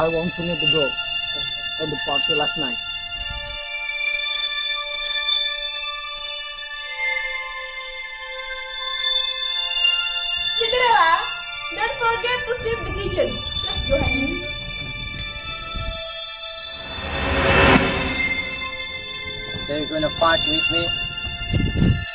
I want to know the girl at the party last night. Cinderella, don't forget to sweep the kitchen. Let's go, honey. So you're gonna fight with me?